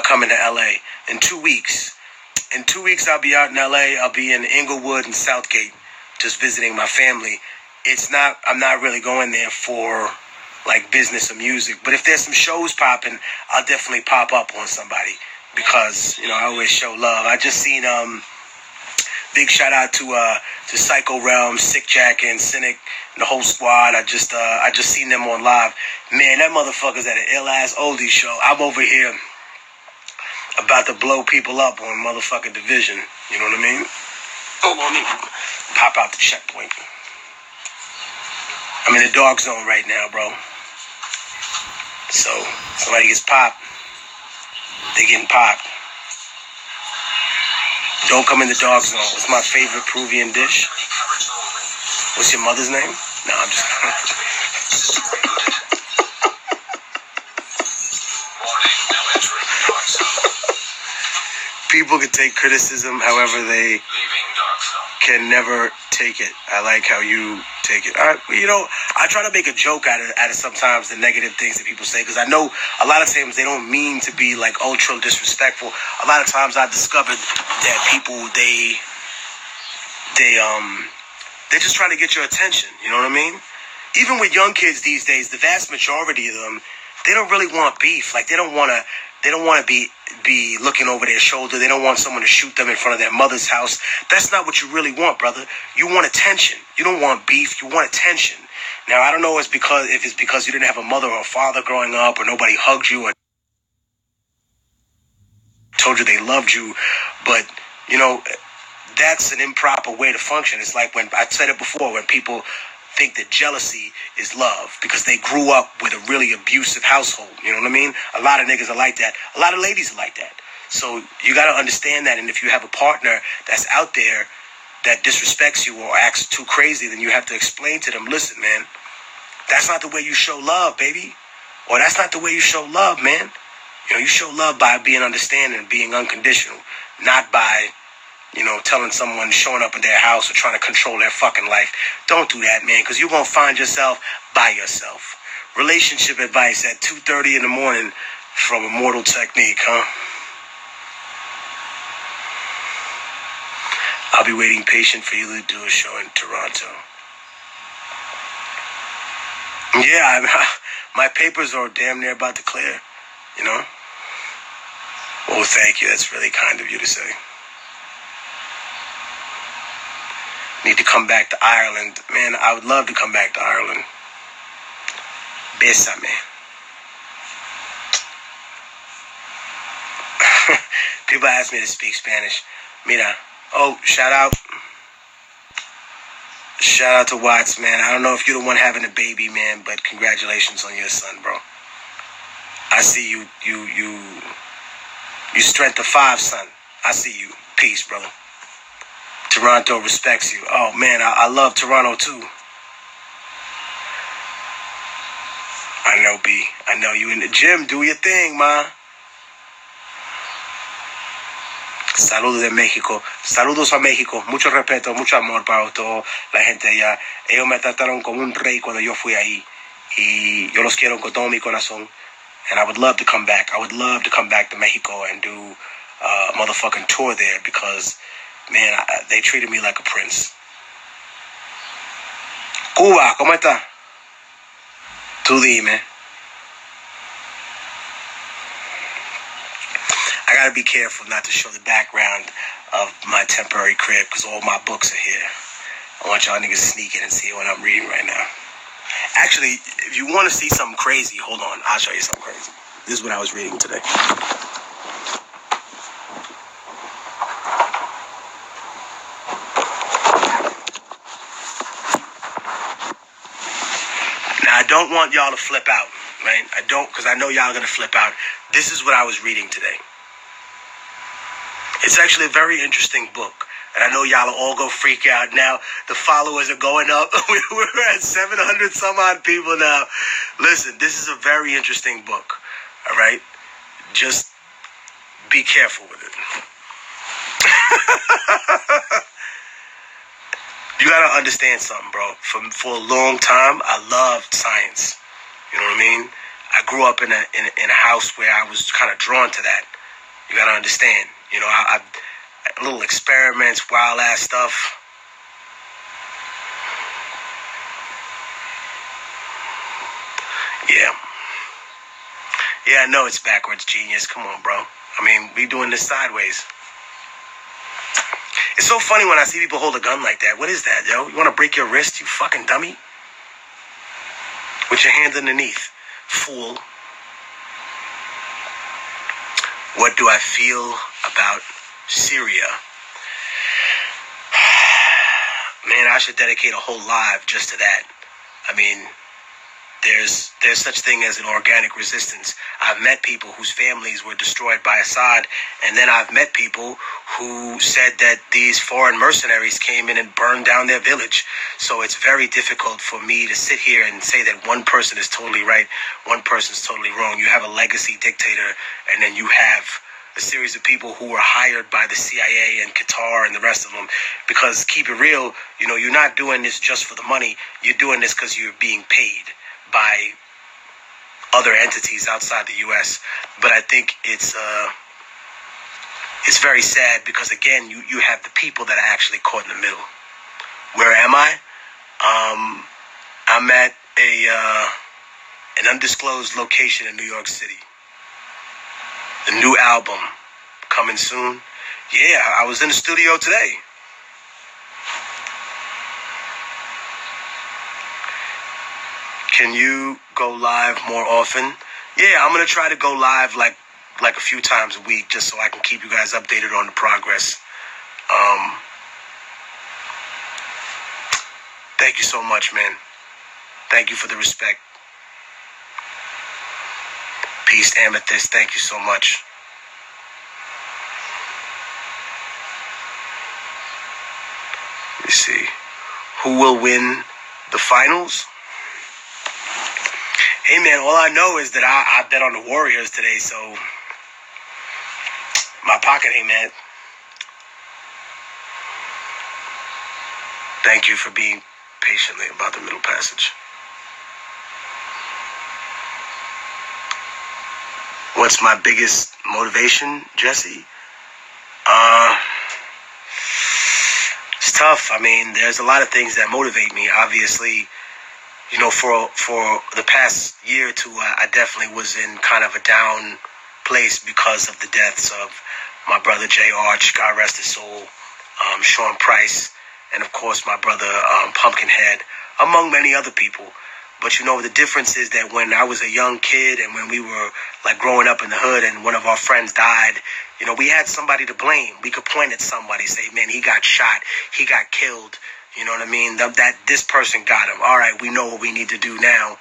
about coming to LA in two weeks. In two weeks, I'll be out in LA. I'll be in Inglewood and Southgate, just visiting my family. It's not. I'm not really going there for like business or music. But if there's some shows popping, I'll definitely pop up on somebody because you know I always show love. I just seen um big shout out to uh to Psycho Realm, Sick Jack and Cynic and the whole squad. I just uh I just seen them on live. Man, that motherfucker's at an ill ass oldie show. I'm over here about to blow people up on motherfucking division. You know what I mean? Hold on, me pop out the checkpoint. I'm in the dark zone right now, bro. So somebody gets popped, they getting popped. Don't come in the dark zone. What's my favorite Peruvian dish? What's your mother's name? No, I'm just. People can take criticism however they can never take it. I like how you take it. I, you know, I try to make a joke out of, out of sometimes the negative things that people say because I know a lot of times they don't mean to be like ultra disrespectful. A lot of times I discovered that people they they um they're just trying to get your attention. You know what I mean? Even with young kids these days, the vast majority of them they don't really want beef. Like they don't want to they don't want to be be looking over their shoulder. They don't want someone to shoot them in front of their mother's house. That's not what you really want, brother. You want attention. You don't want beef. You want attention. Now I don't know if it's because if it's because you didn't have a mother or a father growing up, or nobody hugged you or told you they loved you, but you know that's an improper way to function. It's like when I said it before when people think that jealousy is love because they grew up with a really abusive household. You know what I mean? A lot of niggas are like that. A lot of ladies are like that. So you got to understand that. And if you have a partner that's out there that disrespects you or acts too crazy, then you have to explain to them, listen, man, that's not the way you show love, baby. Or that's not the way you show love, man. You know, you show love by being understanding, being unconditional, not by you know, telling someone showing up at their house or trying to control their fucking life. Don't do that, man, because you're gonna find yourself by yourself. Relationship advice at 2:30 in the morning from Immortal Technique, huh? I'll be waiting patient for you to do a show in Toronto. Yeah, I, my papers are damn near about to clear, you know? Well, thank you. That's really kind of you to say. Need to come back to Ireland. Man, I would love to come back to Ireland. Bésame. People ask me to speak Spanish. Mira. Oh, shout out. Shout out to Watts, man. I don't know if you're the one having a baby, man, but congratulations on your son, bro. I see you, you, you, you strength of five, son. I see you. Peace, brother. Toronto respects you. Oh man, I, I love Toronto too. I know, B. I know you in the gym. Do your thing, ma. Saludos de México. Saludos a México. Mucho respeto, mucho amor para toda la gente allá. Ellos me trataron como un rey cuando yo fui ahí. Y yo los quiero con todo mi corazón. And I would love to come back. I would love to come back to Mexico and do a motherfucking tour there because man, I, they treated me like a prince. Cuba, ¿cómo está? Tú dime. I gotta be careful not to show the background of my temporary crib because all my books are here. I want y'all niggas sneak in and see what I'm reading right now. Actually, if you want to see something crazy, hold on. I'll show you something crazy. This is what I was reading today. Don't want y'all to flip out, right? I don't, because I know y'all are going to flip out. This is what I was reading today. It's actually a very interesting book. And I know y'all will all go freak out. Now, the followers are going up. We're at 700 some odd people now. Listen, this is a very interesting book. All right? Just be careful with it. you gotta understand something, bro. For for a long time, I loved science. You know what I mean? I grew up in a in a, in a house where I was kind of drawn to that. You gotta understand. You know, I, I little experiments, wild ass stuff. Yeah. Yeah, I know it's backwards genius. Come on, bro. I mean, we doing this sideways. It's so funny when I see people hold a gun like that. What is that, yo? You want to break your wrist, you fucking dummy? With your hands underneath. Fool. What do I feel about Syria? Man, I should dedicate a whole live just to that. I mean, there's there's such thing as an organic resistance. I've met people whose families were destroyed by Assad, and then I've met people who said that these foreign mercenaries came in and burned down their village. So it's very difficult for me to sit here and say that one person is totally right, one person is totally wrong. You have a legacy dictator, and then you have a series of people who were hired by the CIA and Qatar and the rest of them. Because keep it real, you know, you're not doing this just for the money. You're doing this because you're being paid by other entities outside the U.S. But I think it's uh, it's very sad because again, you you have the people that are actually caught in the middle. Where am I? Um, I'm at a uh, an undisclosed location in New York City. The new album coming soon. Yeah, I was in the studio today. Can you go live more often? Yeah, I'm gonna try to go live like like a few times a week just so I can keep you guys updated on the progress. Um, thank you so much, man. Thank you for the respect. Peace, Amethyst. Thank you so much. Let me see. Who will win the finals? Hey man, all I know is that I, I bet on the Warriors today, so my pocket ain't mad. Thank you for being patiently about the middle passage. What's my biggest motivation, Jesse? Uh, it's tough. I mean, there's a lot of things that motivate me. Obviously, you know, for for the past year or two, I, I definitely was in kind of a down place because of the deaths of my brother Jay Arch, God rest his soul, um, Sean Price, and of course my brother um, Pumpkinhead, among many other people. But you know, the difference is that when I was a young kid and when we were like growing up in the hood and one of our friends died, you know, we had somebody to blame. We could point at somebody, say, man, he got shot, he got killed. You know what I mean? That, that this person got him. All right, we know what we need to do now.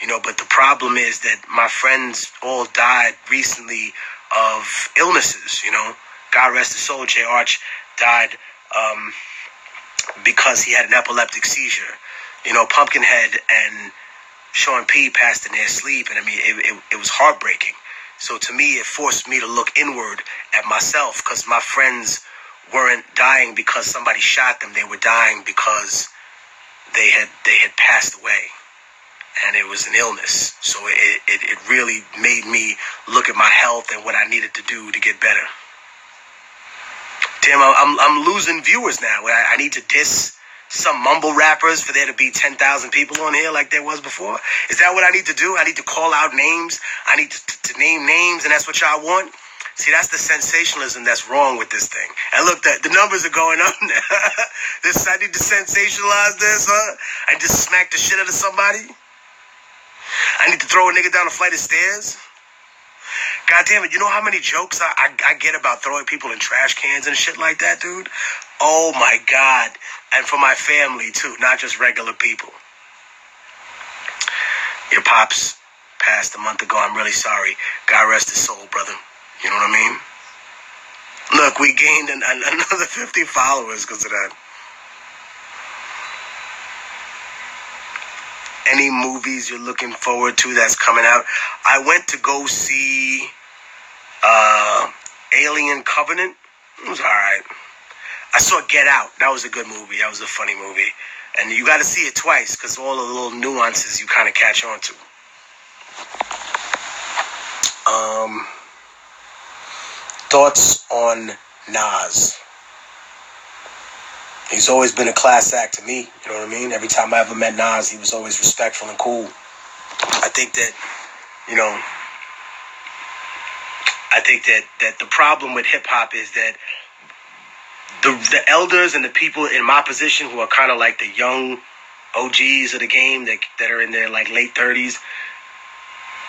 You know, but the problem is that my friends all died recently of illnesses. You know, God rest his soul. Jay Arch died um, because he had an epileptic seizure. You know, Pumpkinhead and Sean P passed in their sleep, and I mean, it, it, it was heartbreaking. So to me, it forced me to look inward at myself because my friends weren't dying because somebody shot them. They were dying because they had they had passed away, and it was an illness. So it it, it really made me look at my health and what I needed to do to get better. Damn, I'm I'm losing viewers now. I, I need to diss some mumble rappers for there to be 10,000 people on here like there was before? Is that what I need to do? I need to call out names. I need to, to, to name names, and that's what y'all want? See, that's the sensationalism that's wrong with this thing. And look, the, the numbers are going up this, I need to sensationalize this, huh? I just smack the shit out of somebody. I need to throw a nigga down a flight of stairs. God damn it, you know how many jokes I, I, I get about throwing people in trash cans and shit like that, dude? Oh my God. And for my family, too, not just regular people. Your pops passed a month ago. I'm really sorry. God rest his soul, brother. You know what I mean? Look, we gained an, an, another 50 followers because of that. Any movies you're looking forward to that's coming out? I went to go see uh, Alien Covenant. It was all right. I saw Get Out. That was a good movie. That was a funny movie. And you got to see it twice because all the little nuances you kind of catch on to. Um, Thoughts on Nas? He's always been a class act to me. You know what I mean? Every time I ever met Nas, he was always respectful and cool. I think that, you know, I think that that the problem with hip hop is that the the elders and the people in my position who are kind of like the young OGs of the game that that are in their like late thirties.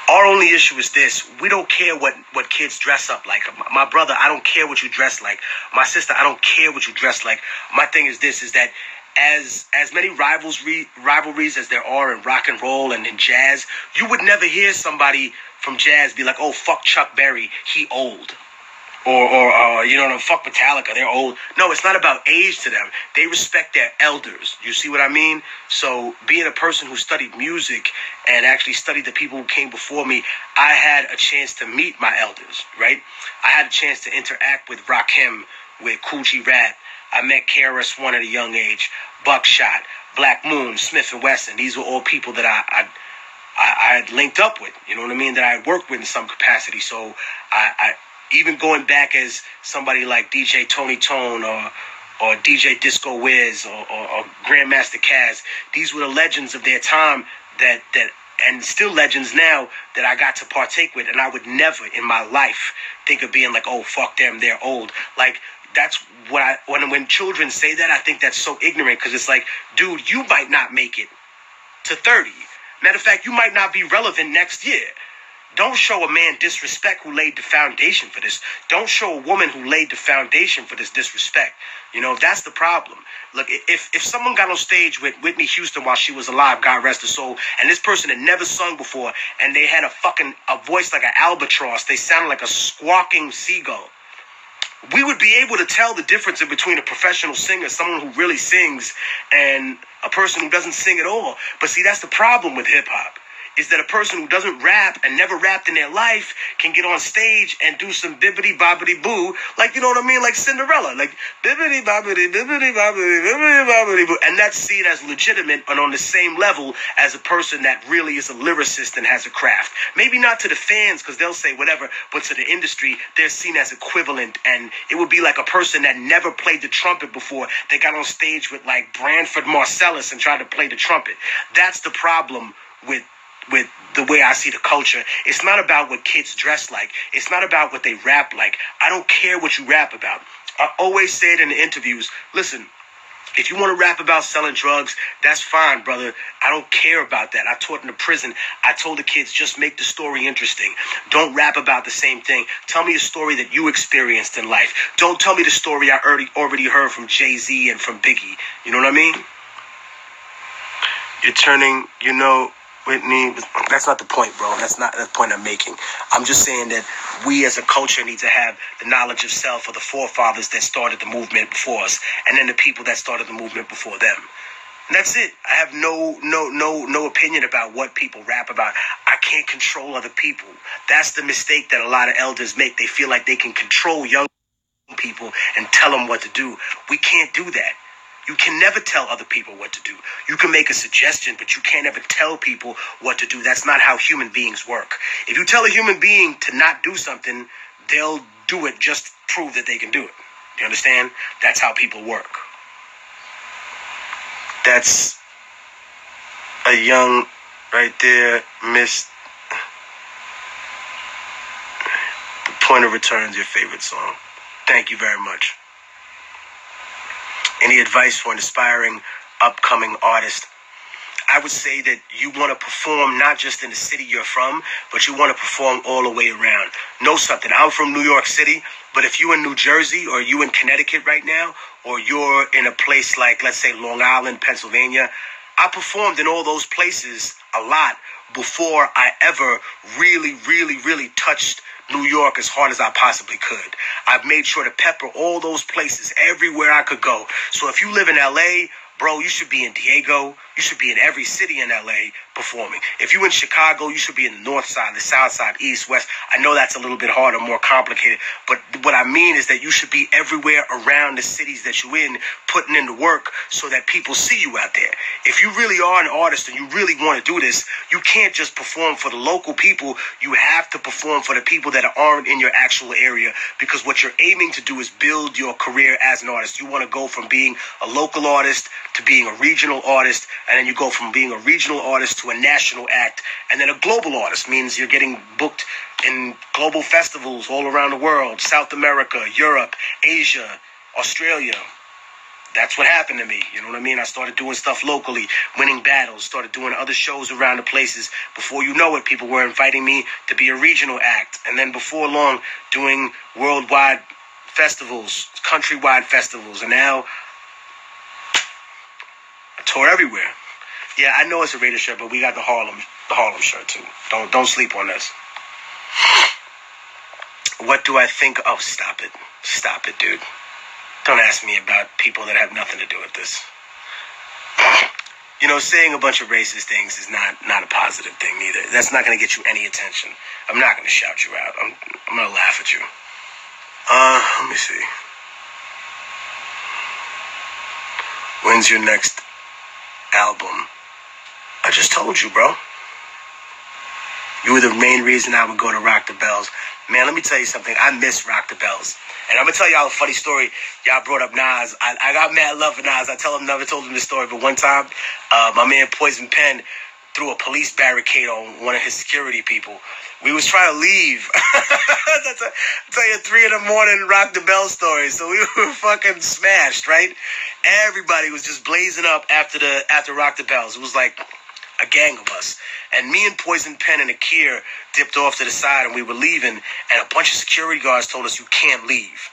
Our only issue is this: we don't care what what kids dress up like. My brother, I don't care what you dress like. My sister, I don't care what you dress like. My thing is this: is that as as many rivalry rivalries as there are in rock and roll and in jazz, you would never hear somebody from jazz be like, "Oh fuck Chuck Berry, he old." Or, or uh, you know, fuck Metallica, they're old. No, it's not about age to them. They respect their elders. You see what I mean? So, being a person who studied music and actually studied the people who came before me, I had a chance to meet my elders, right? I had a chance to interact with Rakim, with Kool G Rap. I met KRS One at a young age, Buckshot, Black Moon, Smif-N-Wessun. These were all people that I, I I, had linked up with, you know what I mean, that I had worked with in some capacity. So I even going back as somebody like DJ Tony Tone or or DJ Disco Wiz or, or, or Grandmaster Caz, these were the legends of their time that that and still legends now that I got to partake with, and I would never in my life think of being like, oh fuck them, they're old. Like that's what I when when children say that, I think that's so ignorant because it's like, dude, you might not make it to thirty. Matter of fact, you might not be relevant next year. Don't show a man disrespect who laid the foundation for this. Don't show a woman who laid the foundation for this disrespect. You know, that's the problem. Look, if if someone got on stage with Whitney Houston while she was alive, God rest her soul, and this person had never sung before, and they had a fucking a voice like an albatross, they sounded like a squawking seagull we would be able to tell the difference in between a professional singer, someone who really sings, and a person who doesn't sing at all. But see, that's the problem with hip hop is that a person who doesn't rap and never rapped in their life can get on stage and do some bibbity bobbity boo, like you know what I mean, like Cinderella, like bibbity bobbity bibbity bobbity bibbity bobbity boo, and that's seen as legitimate and on the same level as a person that really is a lyricist and has a craft. Maybe not to the fans because they'll say whatever, but to the industry, they're seen as equivalent, and it would be like a person that never played the trumpet before. They got on stage with like Branford Marsalis and tried to play the trumpet. That's the problem with with the way I see the culture. It's not about what kids dress like. It's not about what they rap like. I don't care what you rap about. I always say it in the interviews. Listen, if you want to rap about selling drugs, that's fine, brother. I don't care about that. I taught in the prison. I told the kids just make the story interesting. Don't rap about the same thing. Tell me a story that you experienced in life. Don't tell me the story I already already heard from Jay Z and from Biggie. You know what I mean? You're turning, you know, Whitney. That's not the point, bro. That's not the point I'm making. I'm just saying that we as a culture need to have the knowledge of self of the forefathers that started the movement before us, and then the people that started the movement before them. And that's it. I have no no no no opinion about what people rap about. I can't control other people. That's the mistake that a lot of elders make. They feel like they can control young people and tell them what to do. We can't do that. You can never tell other people what to do. You can make a suggestion, but you can't ever tell people what to do. That's not how human beings work. If you tell a human being to not do something, they'll do it just to prove that they can do it. You understand? That's how people work. That's a young, right there, Miss. The Point of return is your favorite song. Thank you very much. Any advice for an aspiring upcoming artist? I would say that you want to perform not just in the city you're from, but you want to perform all the way around. Know something. I'm from New York City, but if you're in New Jersey or you in Connecticut right now, or you're in a place like, let's say, Long Island, Pennsylvania, I performed in all those places a lot before I ever really, really, really touched New York as hard as I possibly could. I've made sure to pepper all those places everywhere I could go. So if you live in LA, bro, you should be in Diego. You should be in every city in LA performing. If you're in Chicago, you should be in the north side, the south side, east, west. I know that's a little bit harder, more complicated, but what I mean is that you should be everywhere around the cities that you're in, putting in the work so that people see you out there. If you really are an artist and you really want to do this, you can't just perform for the local people. You have to perform for the people that aren't in your actual area because what you're aiming to do is build your career as an artist. You want to go from being a local artist to being a regional artist, and then you go from being a regional artist to a national act, and then a global artist means you're getting booked in global festivals all around the world South America, Europe, Asia, Australia. That's what happened to me. You know what I mean? I started doing stuff locally, winning battles, started doing other shows around the places. Before you know it, people were inviting me to be a regional act. And then before long, doing worldwide festivals, countrywide festivals. And now I tour everywhere. Yeah, I know it's a Raider shirt, but we got the Harlem, the Harlem shirt too. Don't don't sleep on this. What do I think? Oh, stop it. Stop it, dude. Don't ask me about people that have nothing to do with this. You know, saying a bunch of racist things is not not a positive thing either. That's not going to get you any attention. I'm not going to shout you out. I'm I'm going to laugh at you. Uh, let me see. When's your next album? I just told you, bro. You were the main reason I would go to Rock the Bells. Man, let me tell you something. I miss Rock the Bells. And I'm gonna tell y'all a funny story. Y'all brought up Nas. I, I got mad love for Nas. I tell him never told him this story, but one time, uh, my man Poison Pen threw a police barricade on one of his security people. We was trying to leave. That's a, tell you three in the morning rock the bell story. So we were fucking smashed, right? Everybody was just blazing up after the after rock the bells. It was like a gang of us. And me and Poison Pen and Akir dipped off to the side and we were leaving. And a bunch of security guards told us, you can't leave.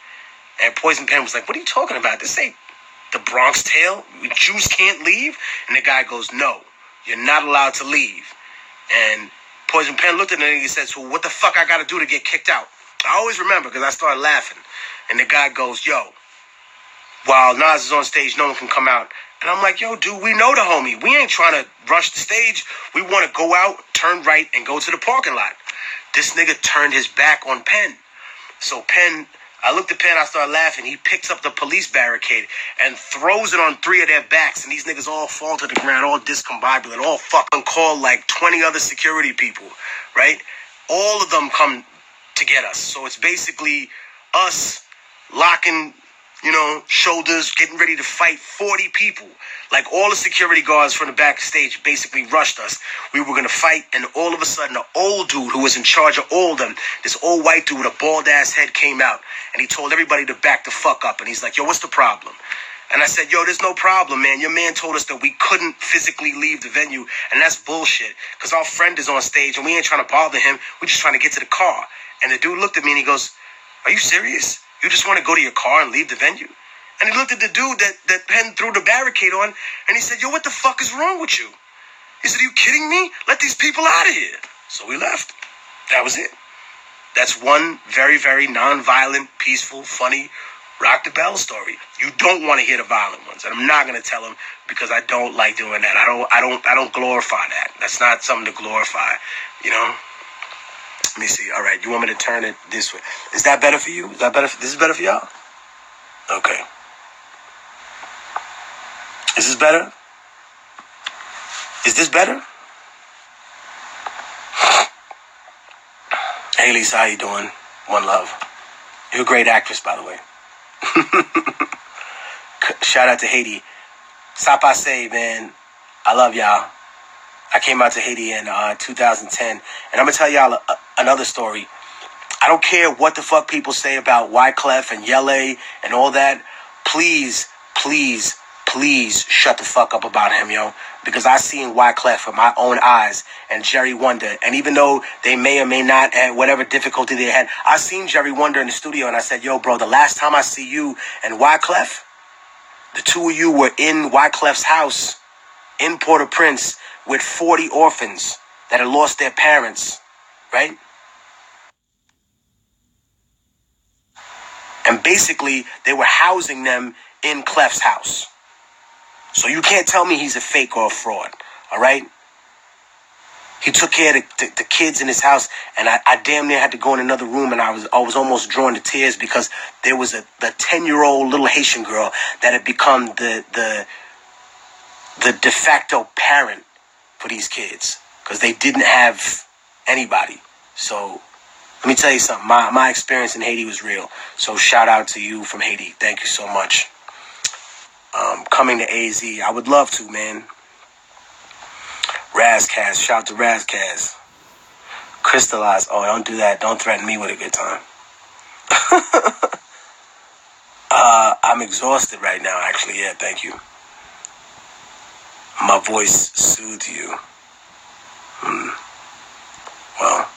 And Poison Pen was like, what are you talking about? This ain't the Bronx Tale. Jews can't leave. And the guy goes, no, you're not allowed to leave. And Poison Pen looked at him and he said, so what the fuck I got to do to get kicked out? I always remember because I started laughing. And the guy goes, yo, while Nas is on stage, no one can come out. And I'm like, yo, dude, we know the homie. We ain't trying to rush the stage. We want to go out, turn right, and go to the parking lot. This nigga turned his back on Pen. So Pen, I looked at Pen, I started laughing. He picks up the police barricade and throws it on three of their backs, and these niggas all fall to the ground, all discombobulated, all fucking called like 20 other security people, right? All of them come to get us. So it's basically us locking you know, shoulders, getting ready to fight 40 people. Like all the security guards from the backstage basically rushed us. We were gonna fight, and all of a sudden, an old dude who was in charge of all of them, this old white dude with a bald ass head came out and he told everybody to back the fuck up. And he's like, Yo, what's the problem? And I said, Yo, there's no problem, man. Your man told us that we couldn't physically leave the venue, and that's bullshit. Because our friend is on stage and we ain't trying to bother him. We're just trying to get to the car. And the dude looked at me and he goes, Are you serious? You just want to go to your car and leave the venue? And he looked at the dude that, that Pen threw the barricade on and he said, Yo, what the fuck is wrong with you? He said, Are you kidding me? Let these people out of here. So we left. That was it. That's one very, very non-violent, peaceful, funny rock the bell story. You don't want to hear the violent ones, and I'm not going to tell them because I don't like doing that. I don't, I don't, I don't glorify that. That's not something to glorify, you know. Let me see. All right, you want me to turn it this way? Is that better for you? Is that better? For, this is better for y'all. Okay. Is this better? Is this better? Hey Lisa, how you doing? One love. You're a great actress, by the way. Shout out to Haiti. Sapase, man. I love y'all. I came out to Haiti in uh, 2010, and I'm gonna tell y'all another story. I don't care what the fuck people say about Wyclef and Yele and all that. Please, please, please shut the fuck up about him, yo. Because I seen Wyclef with my own eyes and Jerry Wonder. And even though they may or may not have whatever difficulty they had, I seen Jerry Wonder in the studio and I said, yo, bro, the last time I see you and Wyclef, the two of you were in Wyclef's house in Port-au-Prince with 40 orphans that had lost their parents, right? And basically, they were housing them in Clef's house. So you can't tell me he's a fake or a fraud, all right? He took care of the, the, the kids in his house, and I, I, damn near had to go in another room, and I was I was almost drawn to tears because there was a the ten year old little Haitian girl that had become the the the de facto parent for these kids because they didn't have anybody. So let me tell you something. My my experience in Haiti was real. So shout out to you from Haiti. Thank you so much. Um, coming to AZ, I would love to, man. Razcast, shout out to Razcast. Crystallize. Oh, don't do that. Don't threaten me with a good time. uh, I'm exhausted right now, actually. Yeah, thank you. My voice soothed you. Hmm. Well,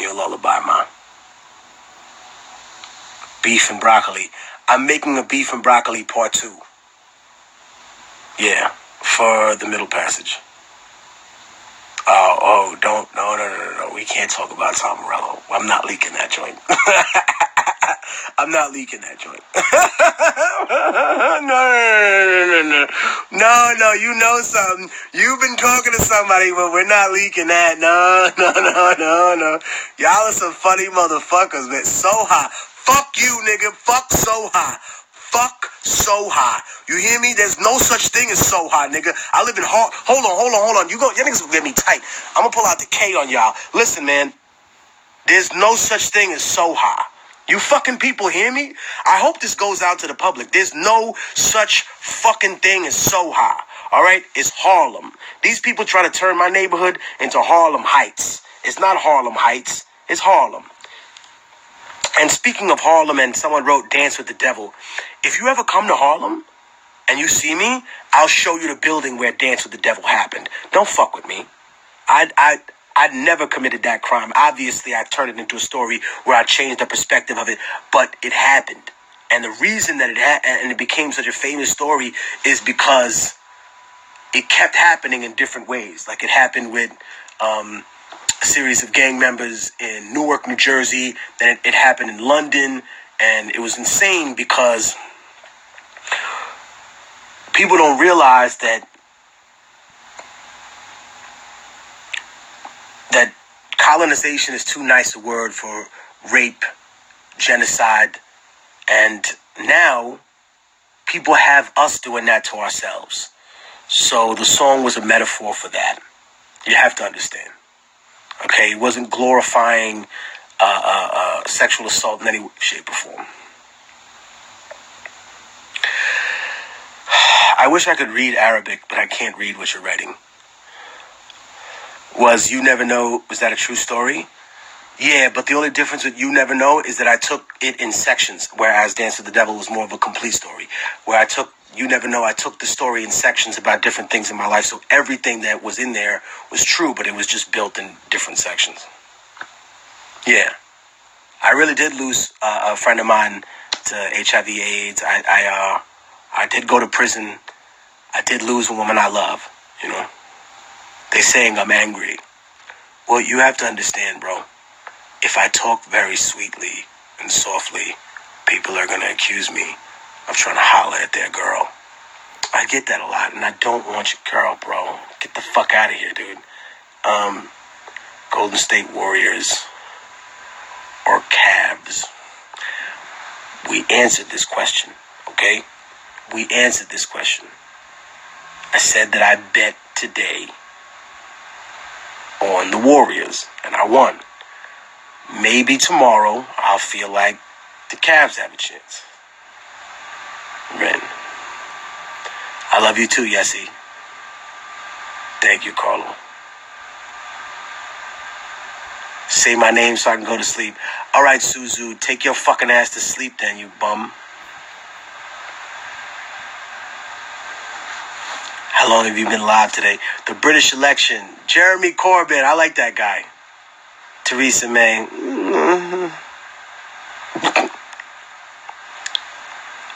You a lullaby, Ma. Beef and broccoli. I'm making a beef and broccoli part two. Yeah, for the middle passage. Oh, oh, don't, no, no, no, no, no. We can't talk about Tom Morello. I'm not leaking that joint. I'm not leaking that joint. no, no, no, no, no, no, you know something. You've been talking to somebody, but we're not leaking that. No, no, no, no, no. Y'all are some funny motherfuckers, man. Soha. Fuck you, nigga. Fuck Soha. Fuck so high. You hear me? There's no such thing as so high, nigga. I live in Har- Hold on, hold on, hold on. You go, y'all niggas will get me tight. I'm gonna pull out the K on y'all. Listen, man. There's no such thing as Soha. You fucking people hear me? I hope this goes out to the public. There's no such fucking thing as Soha. All right? It's Harlem. These people try to turn my neighborhood into Harlem Heights. It's not Harlem Heights. It's Harlem. And speaking of Harlem, and someone wrote Dance with the Devil. If you ever come to Harlem and you see me, I'll show you the building where Dance with the Devil happened. Don't fuck with me. I, I, I never committed that crime. Obviously, I turned it into a story where I changed the perspective of it, but it happened. And the reason that it ha- and it became such a famous story is because it kept happening in different ways. Like it happened with um, a series of gang members in Newark, New Jersey. Then it, it happened in London, and it was insane because people don't realize that that colonization is too nice a word for rape, genocide, and now people have us doing that to ourselves. So the song was a metaphor for that. You have to understand. Okay, it wasn't glorifying uh, uh, uh, sexual assault in any shape or form. I wish I could read Arabic, but I can't read what you're writing was You Never Know, was that a true story? Yeah, but the only difference with You Never Know is that I took it in sections, whereas Dance with the Devil was more of a complete story. Where I took You Never Know, I took the story in sections about different things in my life. So everything that was in there was true, but it was just built in different sections. Yeah. I really did lose uh, a friend of mine to HIV AIDS. I, I, uh, I did go to prison. I did lose a woman I love, you know. They saying I'm angry. Well, you have to understand, bro. If I talk very sweetly and softly, people are gonna accuse me of trying to holler at their girl. I get that a lot, and I don't want your girl, bro. Get the fuck out of here, dude. Um, Golden State Warriors or Cavs. We answered this question, okay? We answered this question. I said that I bet today on the Warriors, and I won. Maybe tomorrow I'll feel like the Cavs have a chance. Ren. I love you too, Yessie. Thank you, Carlo. Say my name so I can go to sleep. All right, Suzu, take your fucking ass to sleep then, you bum. Long have you been live today? The British election. Jeremy Corbyn. I like that guy. Theresa May. Mm-hmm.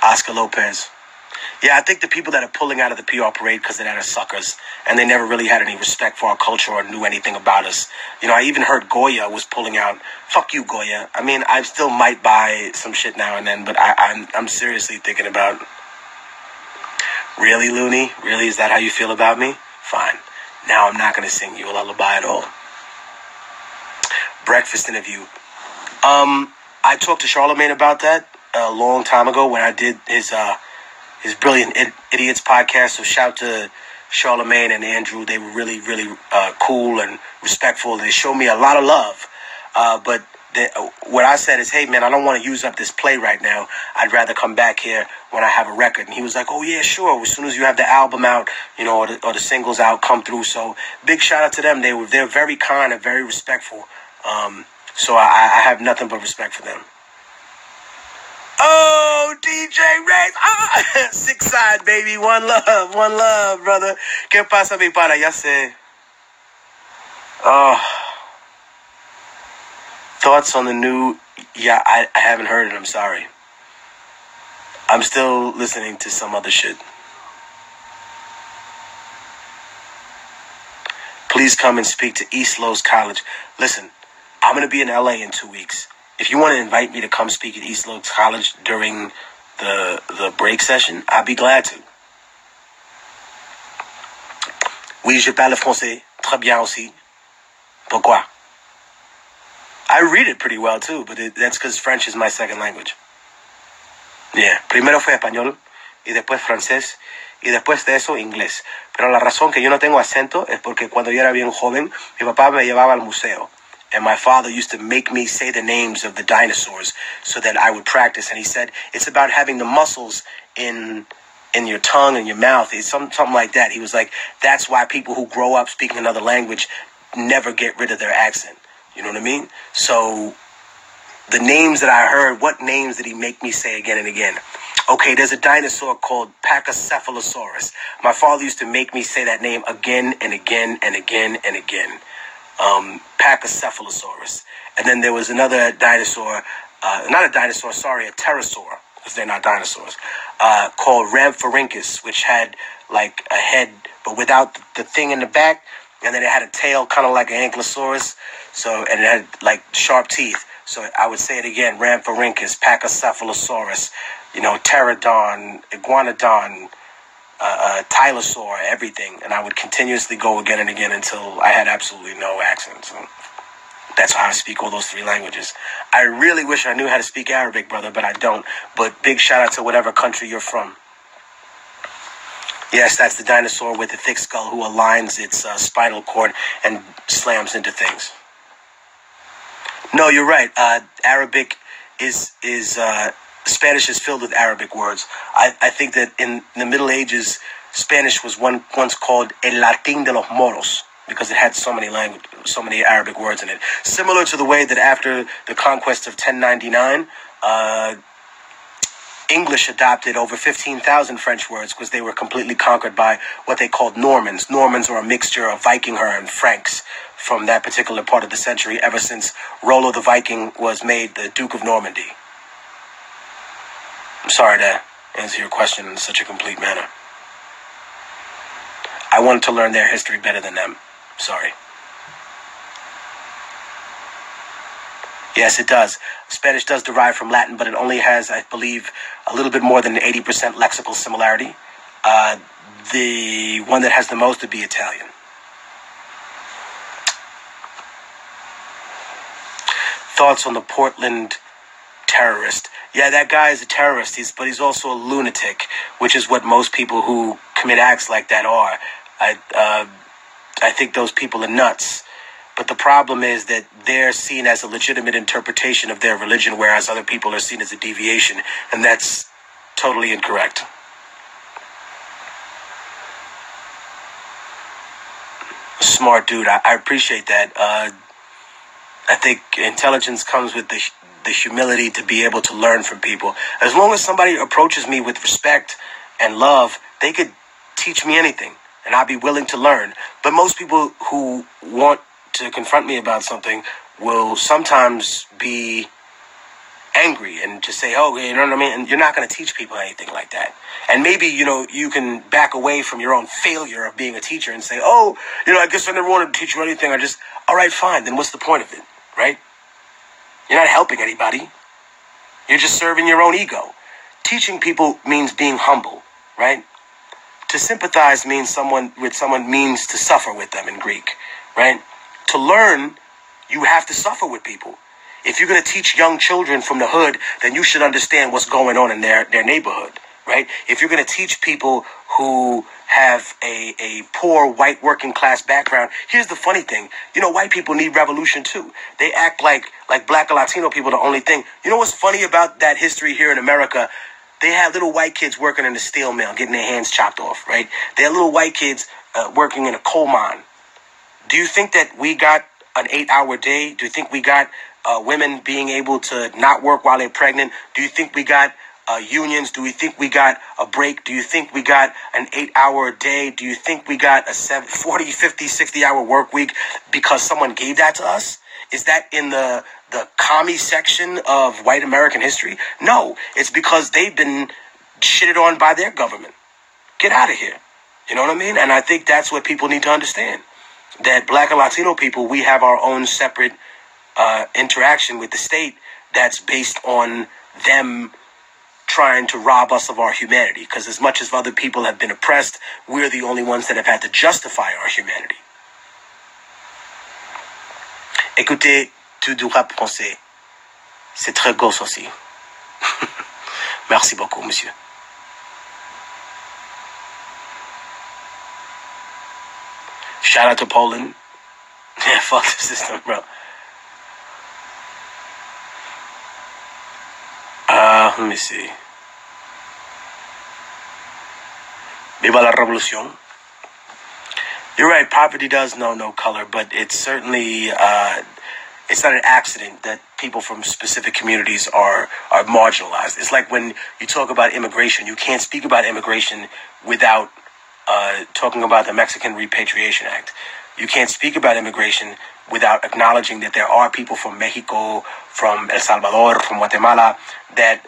Oscar Lopez. Yeah, I think the people that are pulling out of the PR parade because that are suckers, and they never really had any respect for our culture or knew anything about us. You know, I even heard Goya was pulling out. Fuck you, Goya. I mean, I still might buy some shit now and then, but I, I'm I'm seriously thinking about Really, Looney? Really? Is that how you feel about me? Fine. Now I'm not going to sing you a lullaby at all. Breakfast interview. Um, I talked to Charlemagne about that a long time ago when I did his uh, his brilliant idiots podcast. So shout to Charlemagne and Andrew. They were really really uh, cool and respectful. They showed me a lot of love. Uh, but the, what I said is, hey man, I don't want to use up this play right now. I'd rather come back here when I have a record. And he was like, oh yeah, sure. As soon as you have the album out, you know, or the, or the singles out, come through. So big shout out to them. They were they're very kind and very respectful. Um, so I, I have nothing but respect for them. Oh, DJ Rays. Ah, six side, baby. One love, one love, brother. ¿Qué pasa, mi pana? Ya sé. Oh. Thoughts on the new. Yeah, I, I haven't heard it. I'm sorry. I'm still listening to some other shit. Please come and speak to East Los College. Listen, I'm going to be in LA in two weeks. If you want to invite me to come speak at East Los College during the the break session, I'd be glad to. Oui, je parle français très bien aussi. Pourquoi? I read it pretty well too, but it, that's because French is my second language. Yeah, primero fue español y después francés y después de eso inglés. Pero la razón que yo no tengo acento es porque cuando yo era bien joven, mi papá me llevaba al museo and my father used to make me say the names of the dinosaurs so that I would practice. And he said it's about having the muscles in in your tongue and your mouth. It's some, something like that. He was like, that's why people who grow up speaking another language never get rid of their accent. You know what I mean? So the names that I heard, what names did he make me say again and again? Okay, there's a dinosaur called Pachycephalosaurus. My father used to make me say that name again and again and again and again um, Pachycephalosaurus. And then there was another dinosaur, uh, not a dinosaur, sorry, a pterosaur, because they're not dinosaurs, uh, called Rhamphorhynchus, which had like a head, but without the thing in the back. And then it had a tail, kind of like an ankylosaurus. So, and it had like sharp teeth. So I would say it again: Rhamphorhynchus, Pachycephalosaurus, you know, Pterodon, Iguanodon, uh, uh, Tylosaur, everything, and I would continuously go again and again until I had absolutely no accent. So that's how I speak all those three languages. I really wish I knew how to speak Arabic, brother, but I don't. But big shout out to whatever country you're from. Yes, that's the dinosaur with the thick skull who aligns its uh, spinal cord and slams into things. No, you're right. Uh, Arabic is is uh, Spanish is filled with Arabic words. I, I think that in the Middle Ages, Spanish was one once called El Latín de los Moros because it had so many language, so many Arabic words in it. Similar to the way that after the conquest of 1099, uh, English adopted over 15,000 French words because they were completely conquered by what they called Normans. Normans are a mixture of Viking her and Franks from that particular part of the century ever since Rollo the Viking was made the Duke of Normandy. I'm sorry to answer your question in such a complete manner. I wanted to learn their history better than them. Sorry. Yes, it does. Spanish does derive from Latin, but it only has, I believe, a little bit more than 80% lexical similarity. Uh, the one that has the most would be Italian. Thoughts on the Portland terrorist? yeah, that guy is a terrorist, he's, but he's also a lunatic, which is what most people who commit acts like that are. I, uh, I think those people are nuts. But the problem is that they're seen as a legitimate interpretation of their religion, whereas other people are seen as a deviation, and that's totally incorrect. Smart dude, I, I appreciate that. Uh, I think intelligence comes with the the humility to be able to learn from people. As long as somebody approaches me with respect and love, they could teach me anything and I'd be willing to learn. But most people who want to confront me about something will sometimes be angry and just say, oh, you know what I mean? And you're not going to teach people anything like that. And maybe, you know, you can back away from your own failure of being a teacher and say, oh, you know, I guess I never wanted to teach you anything. I just, all right, fine. Then what's the point of it, right? You're not helping anybody. You're just serving your own ego. Teaching people means being humble, right? To sympathize means someone with someone means to suffer with them in Greek, right? To learn, you have to suffer with people. If you're going to teach young children from the hood, then you should understand what's going on in their, their neighborhood, right? If you're going to teach people who have a, a poor white working class background. Here's the funny thing. You know, white people need revolution too. They act like like black and Latino people the only thing. You know what's funny about that history here in America? They had little white kids working in the steel mill, getting their hands chopped off, right? They had little white kids uh, working in a coal mine. Do you think that we got an eight hour day? Do you think we got uh, women being able to not work while they're pregnant? Do you think we got uh, unions? Do we think we got a break? Do you think we got an eight hour day? Do you think we got a 7, 40, 50, 60 hour work week because someone gave that to us? Is that in the, the commie section of white American history? No, it's because they've been shitted on by their government. Get out of here. You know what I mean? And I think that's what people need to understand. That black and Latino people, we have our own separate uh, interaction with the state that's based on them trying to rob us of our humanity. Because as much as other people have been oppressed, we're the only ones that have had to justify our humanity. Écoutez tout du rap français. C'est très gosse aussi. Merci beaucoup, monsieur. Shout out to Poland. Yeah, fuck the system, bro. Uh, let me see. Viva la revolución. You're right. Poverty does know no color, but it's certainly uh, it's not an accident that people from specific communities are are marginalized. It's like when you talk about immigration, you can't speak about immigration without uh, talking about the Mexican Repatriation Act. You can't speak about immigration without acknowledging that there are people from Mexico, from El Salvador, from Guatemala that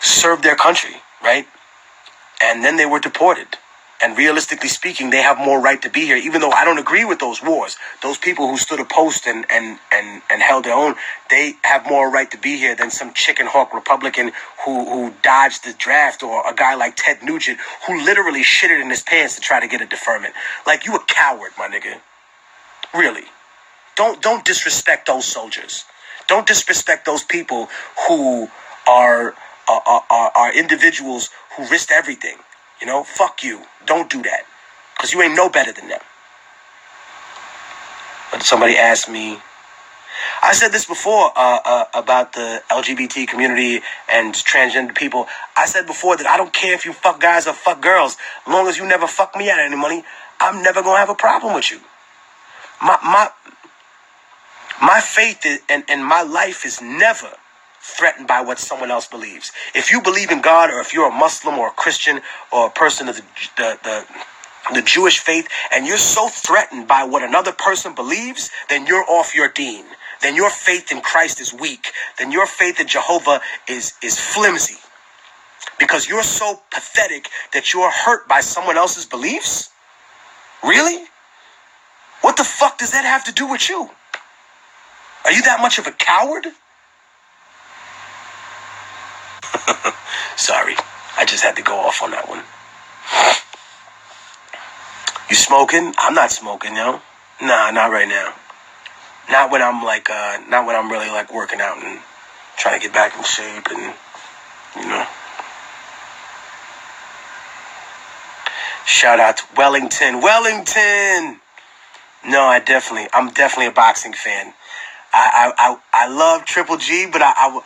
served their country, right? And then they were deported. And realistically speaking, they have more right to be here, even though I don't agree with those wars. Those people who stood opposed and, and, and, and held their own, they have more right to be here than some chicken hawk Republican who, who dodged the draft or a guy like Ted Nugent who literally shitted in his pants to try to get a deferment. Like, you a coward, my nigga. Really. Don't, don't disrespect those soldiers. Don't disrespect those people who are, are, are, are individuals who risked everything. You know, fuck you. Don't do that. Because you ain't no better than them. But somebody asked me, I said this before uh, uh, about the LGBT community and transgender people. I said before that I don't care if you fuck guys or fuck girls. As long as you never fuck me out of any money, I'm never going to have a problem with you. My, my, my faith is, and, and my life is never threatened by what someone else believes. If you believe in God, or if you're a Muslim or a Christian or a person of the, the, the the Jewish faith, and you're so threatened by what another person believes, then you're off your dean. Then your faith in Christ is weak. Then your faith in Jehovah is, is flimsy. Because you're so pathetic that you're hurt by someone else's beliefs? Really? What the fuck does that have to do with you? Are you that much of a coward? Sorry, I just had to go off on that one. You smoking? I'm not smoking, yo. Nah, not right now. Not when I'm like, uh, not when I'm really like working out and trying to get back in shape and, you know. Shout out to Wellington. Wellington! No, I definitely, I'm definitely a boxing fan. I, I, I, I love Triple G, but I, I,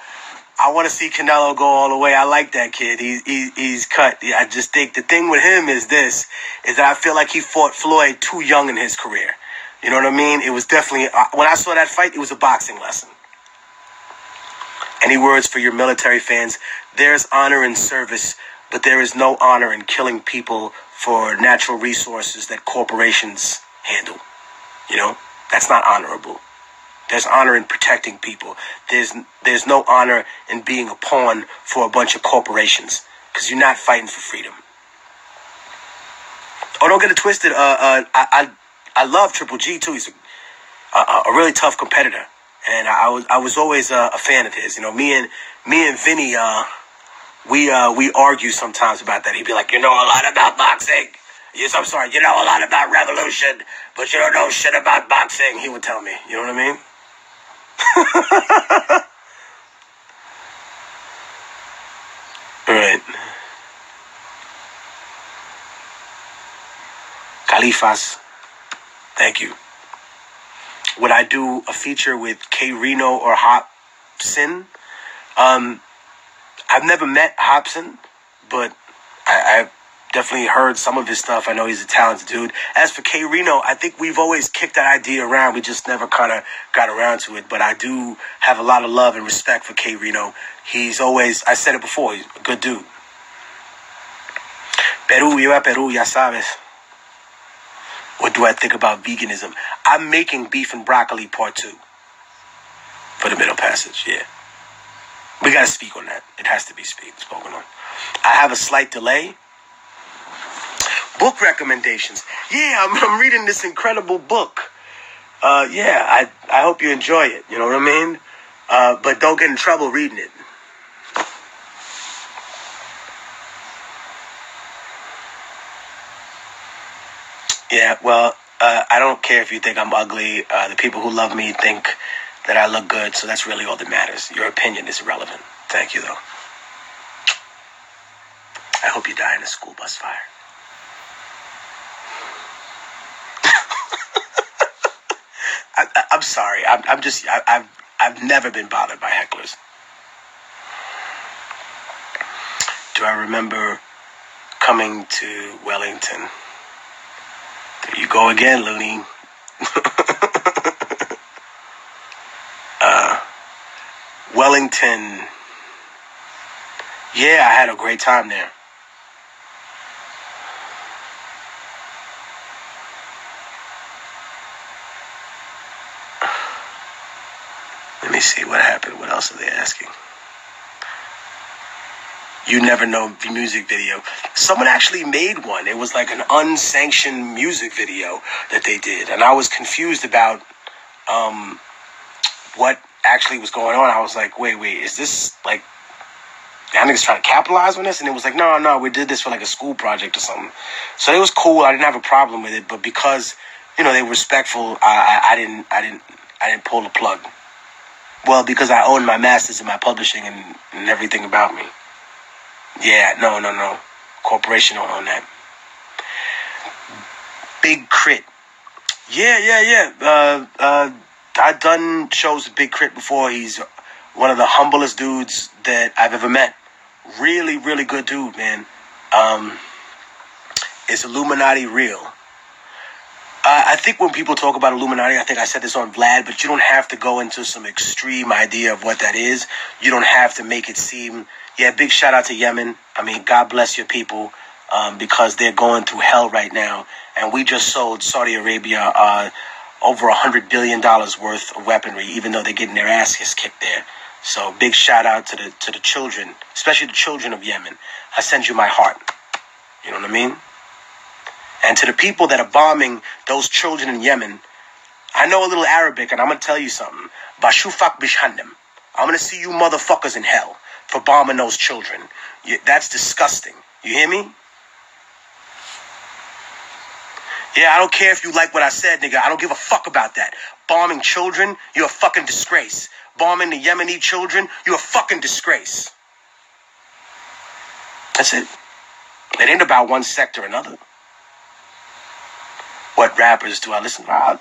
I want to see Canelo go all the way. I like that kid. He's he, he's cut. I just think the thing with him is this: is that I feel like he fought Floyd too young in his career. You know what I mean? It was definitely uh, when I saw that fight, it was a boxing lesson. Any words for your military fans? There's honor in service, but there is no honor in killing people for natural resources that corporations handle. You know, that's not honorable. There's honor in protecting people. There's there's no honor in being a pawn for a bunch of corporations because you're not fighting for freedom. Oh, don't get it twisted. Uh, uh, I, I I love Triple G too. He's a, a, a really tough competitor, and I, I was I was always uh, a fan of his. You know, me and me and Vinny, uh, we uh, we argue sometimes about that. He'd be like, "You know a lot about boxing." Yes, I'm sorry. You know a lot about revolution, but you don't know shit about boxing. He would tell me. You know what I mean? Right. Califas, thank you. Would I do a feature with K Reno or Hopsin? Um, I've never met Hopsin, but I, I've definitely heard some of his stuff. I know he's a talented dude. As for K Reno, I think we've always kicked that idea around. We just never kind of got around to it. But I do have a lot of love and respect for K Reno. He's always, I said it before, he's a good dude. Peru, viva Peru, ya sabes. What do I think about veganism? I'm making beef and broccoli part two for the middle passage. Yeah. We got to speak on that. It has to be spoken on. I have a slight delay. Book recommendations. Yeah, I'm, I'm reading this incredible book. Uh, yeah, I, I hope you enjoy it. You know what I mean? Uh, but don't get in trouble reading it. Yeah, well, uh, I don't care if you think I'm ugly. Uh, the people who love me think that I look good, so that's really all that matters. Your opinion is irrelevant. Thank you, though. I hope you die in a school bus fire. I, am sorry. I'm, I'm just. I, I've I've never been bothered by hecklers. Do I remember coming to Wellington? There you go again, Looney. uh, Wellington. Yeah, I had a great time there. Me see what happened. What else are they asking? You Never Know music video. Someone actually made one. It was like an unsanctioned music video that they did. And I was confused about um, what actually was going on. I was like, wait, wait, is this like y'all niggas trying to capitalize on this? And it was like, no, no, we did this for like a school project or something. So it was cool. I didn't have a problem with it, but because you know they were respectful, I, I, I didn't, I didn't, I didn't pull the plug. Well, because I own my masters and my publishing and, and everything about me. Yeah, no, no, no. Corporation don't own that. Big Crit. Yeah, yeah, yeah. Uh, uh, I've done shows with Big K.R.I.T. before. He's one of the humblest dudes that I've ever met. Really, really good dude, man. Um, is Illuminati real? I think when people talk about Illuminati, I think I said this on Vlad, but you don't have to go into some extreme idea of what that is. You don't have to make it seem yeah, big shout out to Yemen. I mean, God bless your people um, because they're going through hell right now. And we just sold Saudi Arabia uh, over a hundred billion dollars worth of weaponry, even though they're getting their asses kicked there. So big shout out to the to the children, especially the children of Yemen. I send you my heart. You know what I mean? And to the people that are bombing those children in Yemen, I know a little Arabic, and I'm gonna tell you something. Bashufak bishandim. I'm gonna see you motherfuckers in hell for bombing those children. That's disgusting. You hear me? Yeah, I don't care if you like what I said, nigga. I don't give a fuck about that. Bombing children, you're a fucking disgrace. Bombing the Yemeni children, you're a fucking disgrace. That's it. It ain't about one sect or another. What rappers do I listen to? I,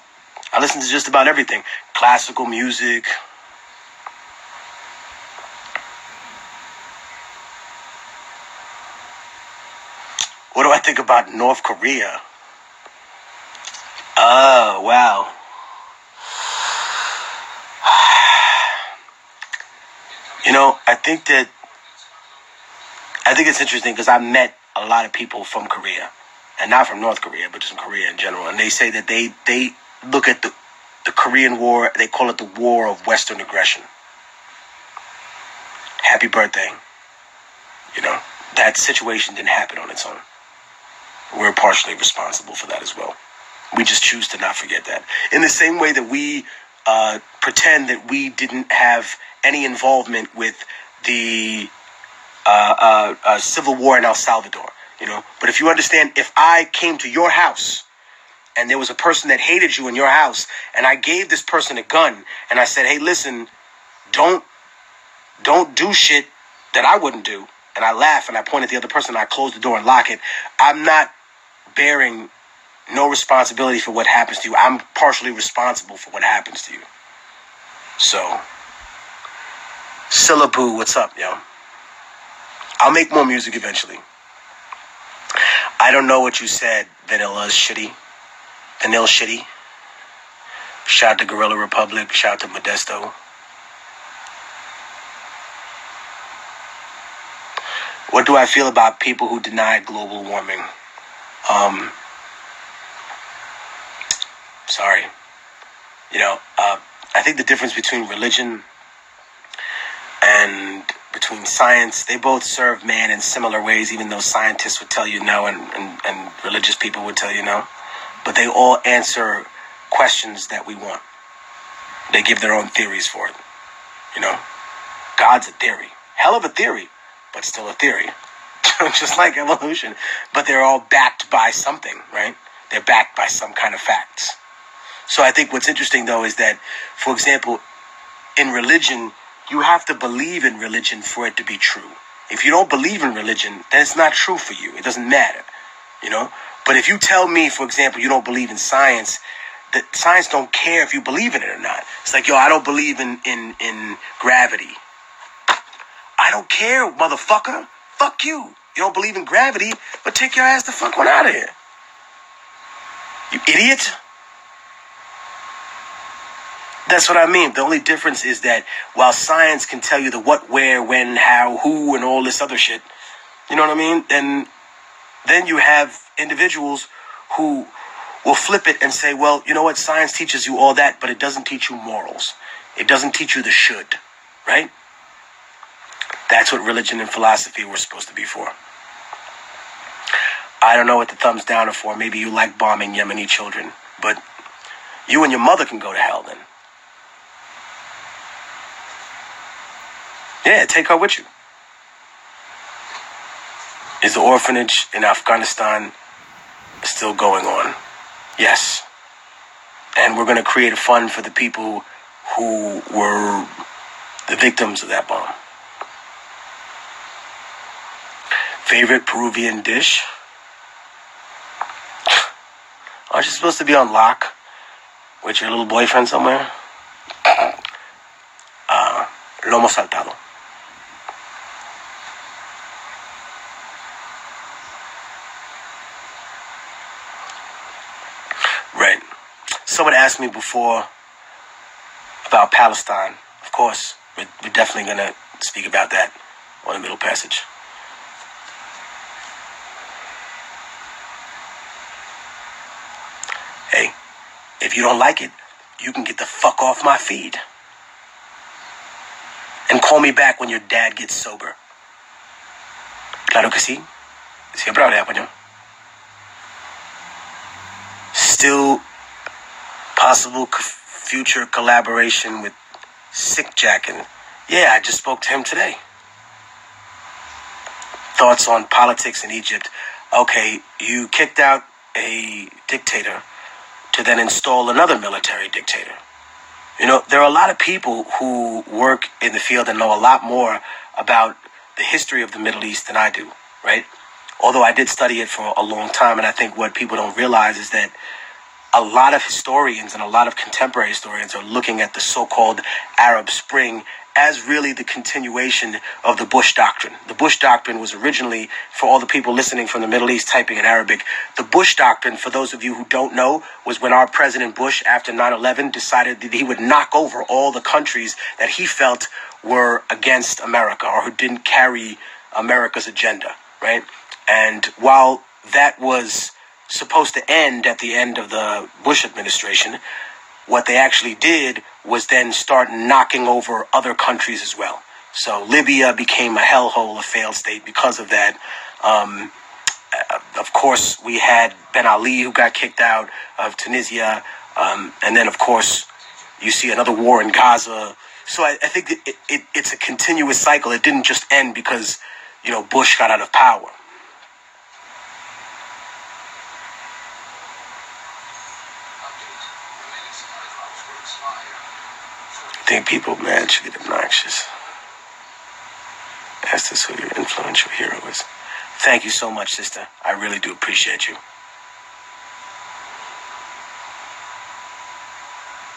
I listen to just about everything. Classical music, What do I think about North Korea? Oh, wow. You know, I think that I think it's interesting because I met a lot of people from Korea, and not from North Korea, but just from Korea in general, and they say that they they look at the the Korean War, they call it the War of Western Aggression. Happy birthday. You know, that situation didn't happen on its own we're partially responsible for that as well. We just choose to not forget that. In the same way that we uh, pretend that we didn't have any involvement with the uh, uh, civil war in El Salvador. You know, but if you understand, if I came to your house and there was a person that hated you in your house, and I gave this person a gun, and I said, "Hey, listen, don't don't do shit that I wouldn't do," and I laugh and I point at the other person, and I close the door and lock it. I'm not bearing no responsibility for what happens to you. I'm partially responsible for what happens to you. So, Syllaboo, what's up, yo? I'll make more music eventually. I don't know what you said, Vanilla's shitty. Vanilla shitty. Shout out to Gorilla Republic. Shout out to Modesto. What do I feel about people who deny global warming? Um, sorry. You know, uh, I think the difference between religion and between science, they both serve man in similar ways, even though scientists would tell you no and, and, and religious people would tell you no. But they all answer questions that we want. They give their own theories for it. You know? God's a theory. Hell of a theory, but still a theory. Just like evolution. But they're all backed by something, right? They're backed by some kind of facts. So I think what's interesting though is that, for example, in religion, you have to believe in religion for it to be true. If you don't believe in religion, then it's not true for you. It doesn't matter, you know? But if you tell me, for example, you don't believe in science, that science don't care if you believe in it or not. It's like, yo, I don't believe in, in, in gravity. I don't care, motherfucker. Fuck you. You don't believe in gravity, but take your ass the fuck on out of here. You idiot. That's what I mean. The only difference is that while science can tell you the what, where, when, how, who, and all this other shit, you know what I mean? And then you have individuals who will flip it and say, well, you know what? Science teaches you all that, but it doesn't teach you morals. It doesn't teach you the should, right? That's what religion and philosophy were supposed to be for. I don't know what the thumbs down are for. Maybe you like bombing Yemeni children, but you and your mother can go to hell then. Yeah, take her with you. Is the orphanage in Afghanistan still going on? Yes. And we're going to create a fund for the people who were the victims of that bomb. Favorite Peruvian dish? Aren't you supposed to be on lock with your little boyfriend somewhere? Uh, lomo saltado. Someone asked me before about Palestine. Of course, we're, we're definitely going to speak about that on the middle passage. Hey, if you don't like it, you can get the fuck off my feed. And call me back when your dad gets sober. Claro que sí. Siempre hablé. Still possible future collaboration with Sick Jack. And yeah, I just spoke to him today. Thoughts on politics in Egypt. Okay, you kicked out a dictator to then install another military dictator. You know, there are a lot of people who work in the field and know a lot more about the history of the Middle East than I do, right? Although I did study it for a long time, and I think what people don't realize is that a lot of historians and a lot of contemporary historians are looking at the so-called Arab Spring as really the continuation of the Bush Doctrine. The Bush Doctrine was originally, for all the people listening from the Middle East typing in Arabic, the Bush Doctrine, for those of you who don't know, was when our President Bush, after 9 11, decided that he would knock over all the countries that he felt were against America or who didn't carry America's agenda, right? And while that was supposed to end at the end of the Bush administration, what they actually did was then start knocking over other countries as well. So Libya became a hellhole, a failed state because of that. Um, uh, of course, we had Ben Ali who got kicked out of Tunisia. Um, and then, of course, you see another war in Gaza. So I, I think it, it, it's a continuous cycle. It didn't just end because you know, Bush got out of power. Think people, man, should get obnoxious. Ask us who your influential hero is. Thank you so much, sister. I really do appreciate you.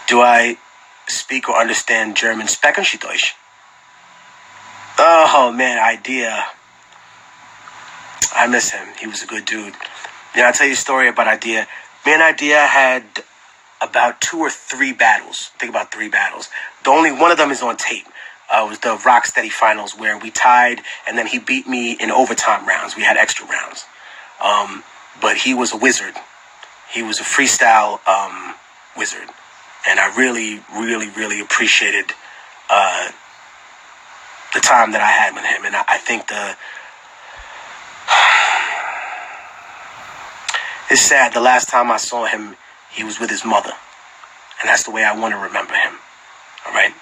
Do I speak or understand German? Sprechen Deutsch? Oh man, Eyedea. I miss him. He was a good dude. Yeah, I'll tell you a story about Eyedea. Me and Eyedea had about two or three battles. Think about three battles. The only one of them is on tape. Uh, was the Rocksteady finals where we tied, and then he beat me in overtime rounds. We had extra rounds. Um, but he was a wizard. He was a freestyle um, wizard. And I really, really, really appreciated uh, the time that I had with him. And I, I think the. It's sad. The last time I saw him, he was with his mother. And that's the way I want to remember him. All right?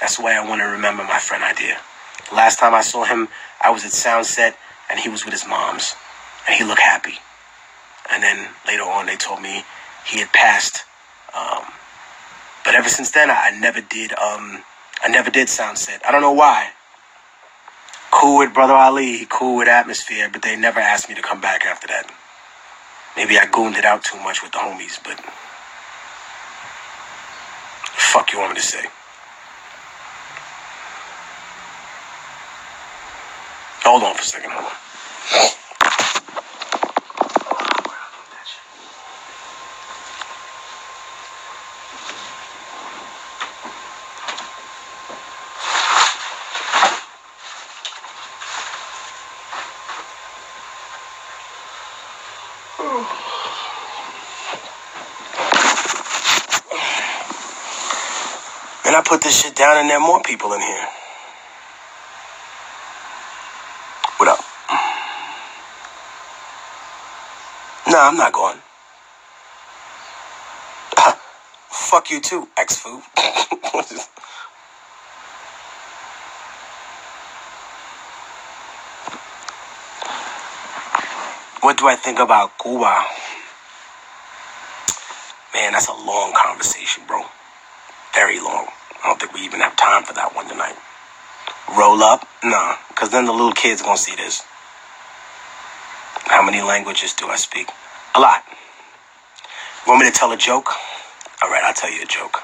That's the way I want to remember my friend Eyedea. The last time I saw him, I was at Soundset and he was with his moms. And he looked happy. And then later on, they told me he had passed. Um, but ever since then, I, I never did. Um, I never did Soundset. I don't know why. Cool with Brother Ali, cool with Atmosphere, but they never asked me to come back after that. Maybe I gooned it out too much with the homies, but fuck you want me to say? Hold on for a second, hold on. Put this shit down and there are more people in here. What up? No, I'm not going. Ah, fuck you too, ex-foo. what do I think about Cuba? Man, that's a long conversation, bro. Very long. I we even have time for that one tonight. Roll up? Nah, because then the little kids gonna see this. How many languages do I speak? A lot. Want me to tell a joke? All right, I'll tell you a joke.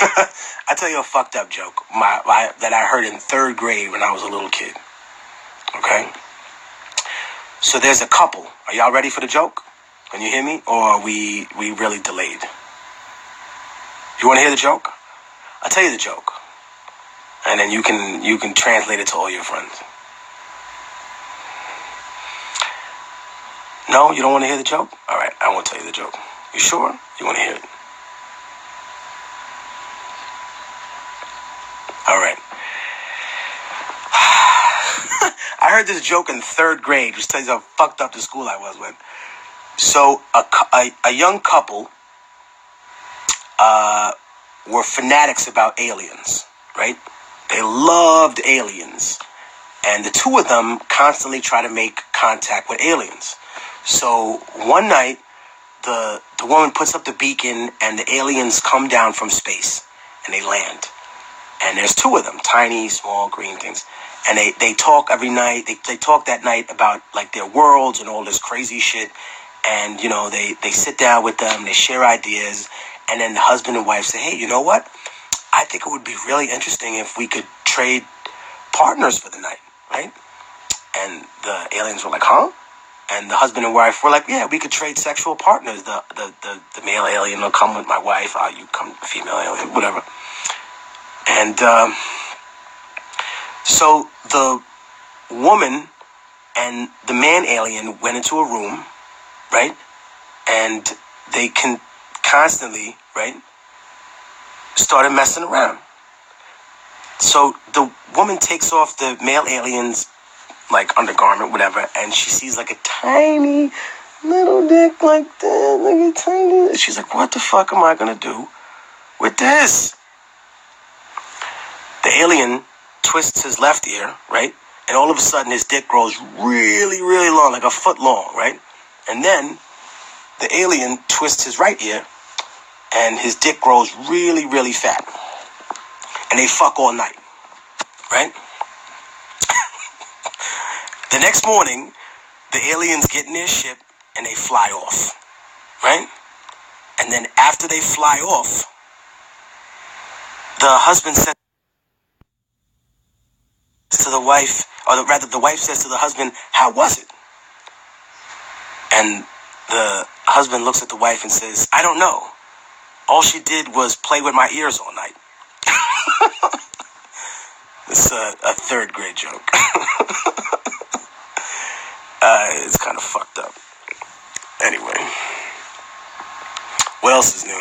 I'll tell you a fucked up joke my, my, that I heard in third grade when I was a little kid. Okay? So there's a couple. Are y'all ready for the joke? Can you hear me? Or are we, we really delayed? You want to hear the joke? I'll tell you the joke, and then you can you can translate it to all your friends. No, you don't want to hear the joke. All right, I won't tell you the joke. You sure? You want to hear it? All right. I heard this joke in third grade, which tells you how fucked up the school I was with. So a, a, a young couple uh, were fanatics about aliens, right? They loved aliens. And the two of them constantly try to make contact with aliens. So one night, the, the woman puts up the beacon and the aliens come down from space and they land. And there's two of them, tiny, small, green things. And they, they talk every night. They, they talk that night about like their worlds and all this crazy shit. And, you know, they, they sit down with them, they share ideas and then the husband and wife say, hey, you know what? I think it would be really interesting if we could trade partners for the night, right? And the aliens were like, huh? And the husband and wife were like, yeah, we could trade sexual partners. The the, the, the male alien will come with my wife. Uh, you come female alien, whatever. And um, so the woman and the man alien went into a room, right? And they can constantly, right, started messing around. So the woman takes off the male alien's like undergarment, whatever, and she sees like a tiny little dick like that, like a tiny. She's like, "What the fuck am I gonna do with this?" The alien twists his left ear, right, and all of a sudden his dick grows really, really long, like a foot long, right? And then the alien twists his right ear, and his dick grows really, really fat. And they fuck all night, right? the next morning, the aliens get in their ship and they fly off, right? And then after they fly off, the husband says to the wife, or rather, the wife says to the husband, How was it? And the husband looks at the wife and says, I don't know. All she did was play with my ears all night. it's a, a third grade joke. uh, it's kind of fucked up. Anyway, what else is new?